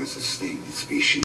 as a state species.